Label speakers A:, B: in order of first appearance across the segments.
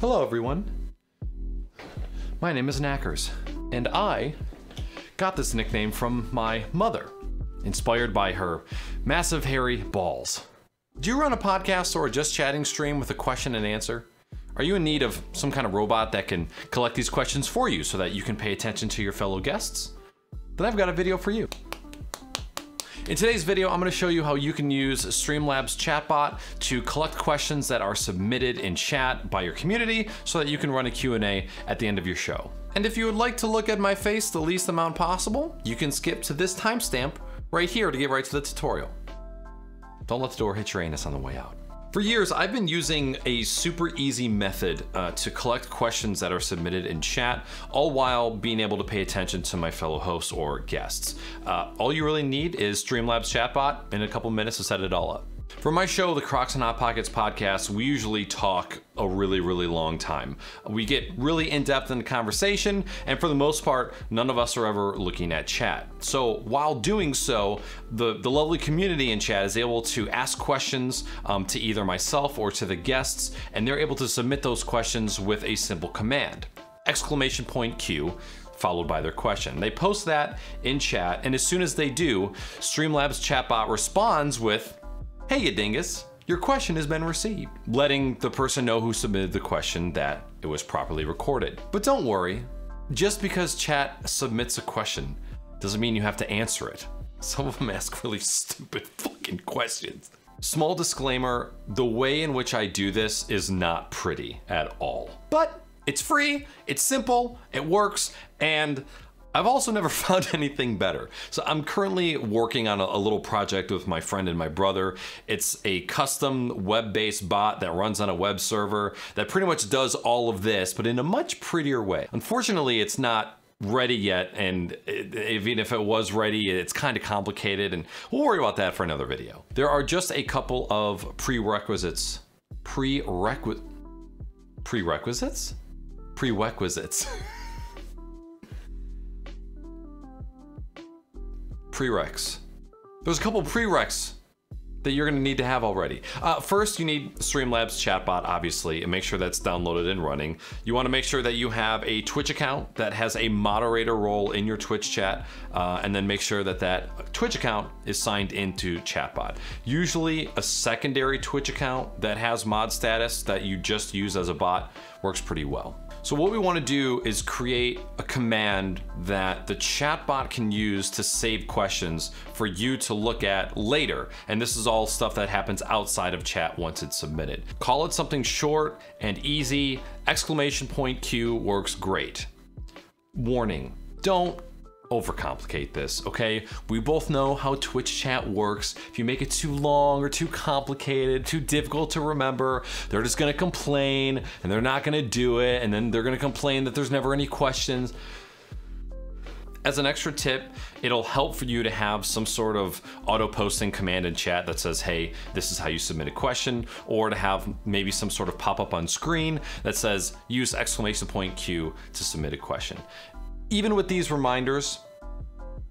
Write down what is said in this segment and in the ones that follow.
A: Hello, everyone. My name is Naaackers, and I got this nickname from my mother, inspired by her massive hairy balls. Do you run a podcast or just chatting stream with a question and answer? Are you in need of some kind of robot that can collect these questions for you so that you can pay attention to your fellow guests? Then I've got a video for you. In today's video, I'm gonna show you how you can use Streamlabs chatbot to collect questions that are submitted in chat by your community so that you can run a Q&A at the end of your show. And if you would like to look at my face the least amount possible, you can skip to this timestamp right here to get right to the tutorial. Don't let the door hit your anus on the way out. For years, I've been using a super easy method uh, to collect questions that are submitted in chat, all while being able to pay attention to my fellow hosts or guests. Uh, all you really need is Streamlabs chatbot in a couple minutes to set it all up. For my show, the Crocs and Hot Pockets podcast, we usually talk a really, really long time. We get really in depth in the conversation, and for the most part, none of us are ever looking at chat. So while doing so, the, the lovely community in chat is able to ask questions um, to either myself or to the guests, and they're able to submit those questions with a simple command exclamation point Q followed by their question. They post that in chat, and as soon as they do, Streamlabs chatbot responds with Hey, you dingus, your question has been received, letting the person know who submitted the question that it was properly recorded. But don't worry, just because chat submits a question doesn't mean you have to answer it. Some of them ask really stupid fucking questions. Small disclaimer, the way in which I do this is not pretty at all. But it's free, it's simple, it works, and I've also never found anything better. So I'm currently working on a, a, little project with my friend and my brother. It's a custom web-based bot that runs on a web server that pretty much does all of this, but in a much prettier way. Unfortunately, it's not ready yet, and even if it was ready, it's kind of complicated, and we'll worry about that for another video. There are just a couple of prerequisites. Prerequisites? Prerequisites? Prerequisites. prereqs. There's a couple prereqs that you're gonna need to have already. Uh, first, you need Streamlabs chatbot, obviously, and make sure that's downloaded and running. You wanna make sure that you have a Twitch account that has a moderator role in your Twitch chat, uh, and then make sure that that Twitch account is signed into chatbot. Usually a secondary Twitch account that has mod status that you just use as a bot works pretty well. So what we wanna do is create a command that the chatbot can use to save questions for you to look at later. And this is all stuff that happens outside of chat once it's submitted. Call it something short and easy. Exclamation point Q works great. Warning, don't overcomplicate this, okay? We both know how Twitch chat works. If you make it too long or too complicated, too difficult to remember, they're just gonna complain and they're not gonna do it and then they're gonna complain that there's never any questions. As an extra tip, it'll help for you to have some sort of auto posting command in chat that says, hey, this is how you submit a question, or to have maybe some sort of pop up on screen that says, use exclamation point Q to submit a question. Even with these reminders,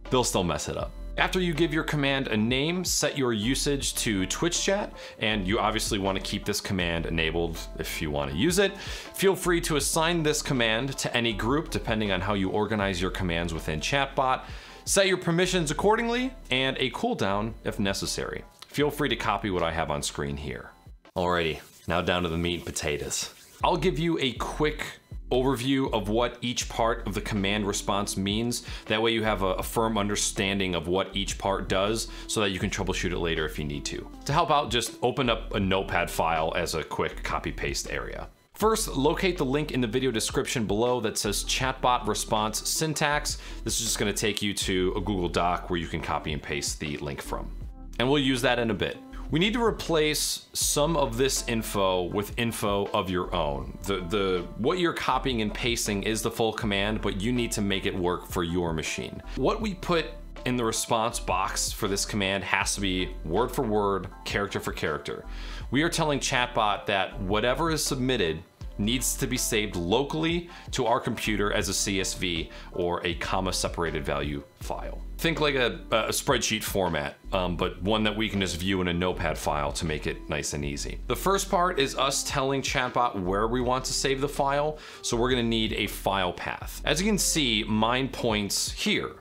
A: they'll still mess it up. After you give your command a name, set your usage to Twitch chat, and you obviously want to keep this command enabled if you want to use it. Feel free to assign this command to any group depending on how you organize your commands within chatbot. Set your permissions accordingly and a cooldown if necessary. Feel free to copy what I have on screen here. Alrighty, now down to the meat and potatoes. I'll give you a quick overview of what each part of the command response means. That way you have a, a, firm understanding of what each part does so that you can troubleshoot it later if you need to. To help out, just open up a notepad file as a quick copy paste area. First, locate the link in the video description below that says chatbot response syntax. This is just gonna take you to a Google Doc where you can copy and paste the link from. And we'll use that in a bit. We need to replace some of this info with info of your own. The, the, what you're copying and pasting is the full command, but you need to make it work for your machine. What we put in the response box for this command has to be word for word, character for character. We are telling chatbot that whatever is submitted needs to be saved locally to our computer as a CSV or a comma separated value file. Think like a, a spreadsheet format, um, but one that we can just view in a notepad file to make it nice and easy. The first part is us telling Chatbot where we want to save the file, so we're gonna need a file path. As you can see, mine points here.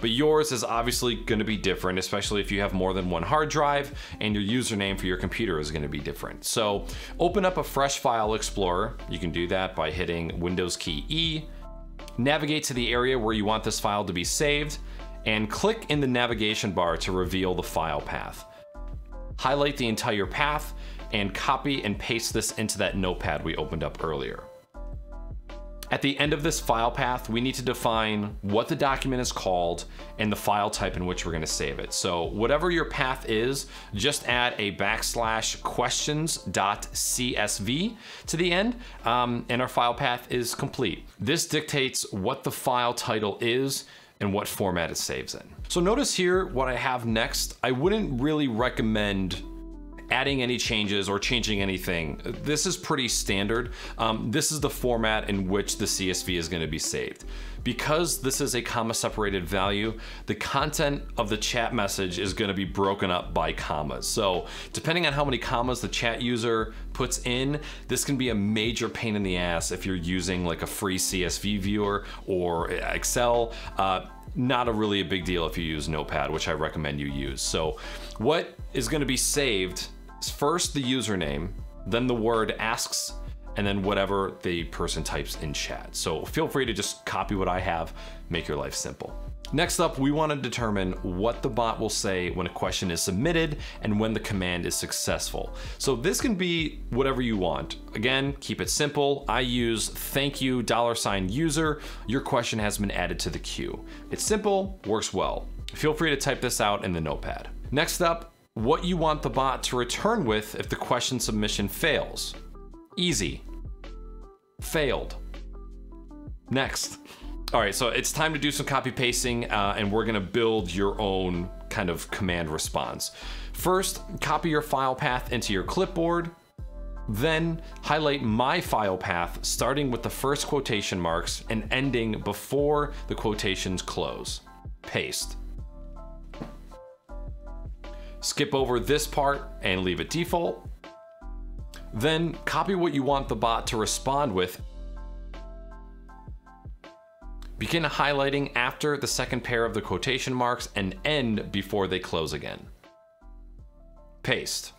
A: But yours is obviously gonna be different, especially if you have more than one hard drive and your username for your computer is gonna be different. So open up a fresh file explorer. You can do that by hitting Windows key E, navigate to the area where you want this file to be saved, and click in the navigation bar to reveal the file path. Highlight the entire path and copy and paste this into that notepad we opened up earlier. At the end of this file path, we need to define what the document is called and the file type in which we're gonna save it. So whatever your path is, just add a backslash questions.csv to the end, um, and our file path is complete. This dictates what the file title is and what format it saves in. So notice here what I have next. I wouldn't really recommend adding any changes or changing anything. This is pretty standard. Um, this is the format in which the CSV is going to be saved. Because this is a comma separated value, the content of the chat message is going to be broken up by commas. So depending on how many commas the chat user puts in, this can be a major pain in the ass if you're using like a free CSV viewer or Excel. Uh, not a really a big deal if you use Notepad, which I recommend you use. So what is going to be saved first the username, then the word asks, and then whatever the person types in chat. So feel free to just copy what I have, make your life simple. Next up, we want to determine what the bot will say when a question is submitted and when the command is successful. So this can be whatever you want. Again, keep it simple. I use thank you dollar sign user. Your question has been added to the queue. It's simple, works well. Feel free to type this out in the notepad. Next up, what you want the bot to return with if the question submission fails. Easy. Failed. Next. All right, so it's time to do some copy pasting uh, and we're gonna build your own kind of command response. First, copy your file path into your clipboard, then highlight my file path starting with the first quotation marks and ending before the quotations close. Paste. Skip over this part and leave it default. Then copy what you want the bot to respond with. Begin highlighting after the second pair of the quotation marks and end before they close again. Paste.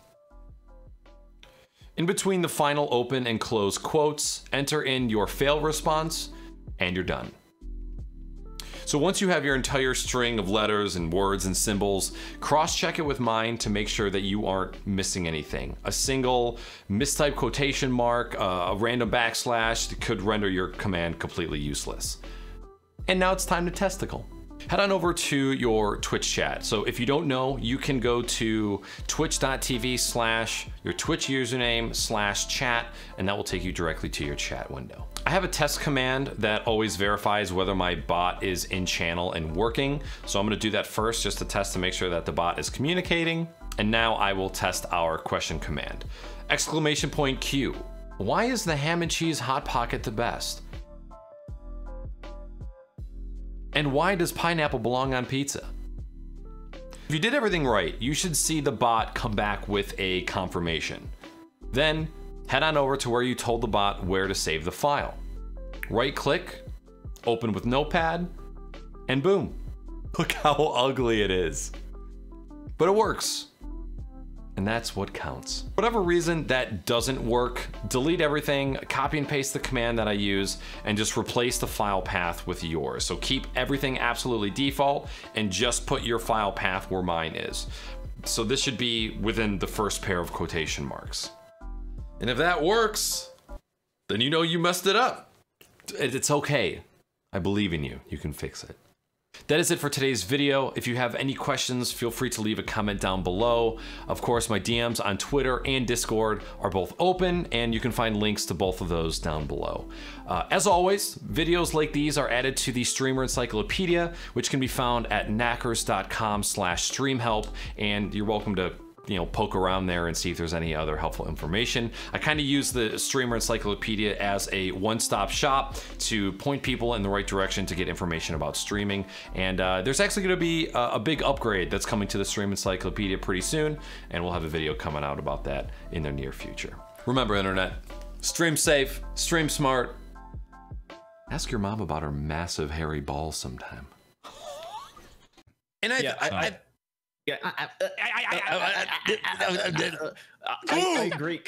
A: In between the final open and close quotes, enter in your fail response and you're done. So once you have your entire string of letters and words and symbols, cross-check it with mine to make sure that you aren't missing anything. A single mistyped quotation mark, uh, a random backslash could render your command completely useless. And now it's time to testicle head on over to your Twitch chat. So if you don't know, you can go to twitch.tv slash your Twitch username slash chat, and that will take you directly to your chat window. I have a test command that always verifies whether my bot is in channel and working. So I'm gonna do that first just to test to make sure that the bot is communicating. And now I will test our question command. Exclamation point Q. Why is the ham and cheese hot pocket the best? And why does pineapple belong on pizza? If you did everything right, you should see the bot come back with a confirmation. Then head on over to where you told the bot where to save the file. Right click, open with Notepad, and boom. Look how ugly it is. But it works and that's what counts. Whatever reason that doesn't work, delete everything, copy and paste the command that I use, and just replace the file path with yours. So keep everything absolutely default and just put your file path where mine is. So this should be within the first pair of quotation marks. And if that works, then you know you messed it up. It's okay. I believe in you. You can fix it. That is it for today's video. If you have any questions, feel free to leave a comment down below. Of course, my DMs on Twitter and Discord are both open, and you can find links to both of those down below. Uh, as always, videos like these are added to the Streamer Encyclopedia, which can be found at naaackers.com slash streamhelp, and you're welcome to you know poke around there and see if there's any other helpful information. I kind of use the Streamer Encyclopedia as a one-stop shop to point people in the right direction to get information about streaming. And uh, there's actually going to be a, a, big upgrade that's coming to the Stream Encyclopedia pretty soon, and we'll have a video coming out about that in the near future. Remember, internet, stream safe, stream smart. Ask your mom about her massive hairy balls sometime.
B: And I, yeah, I, I yeah, I, I agree.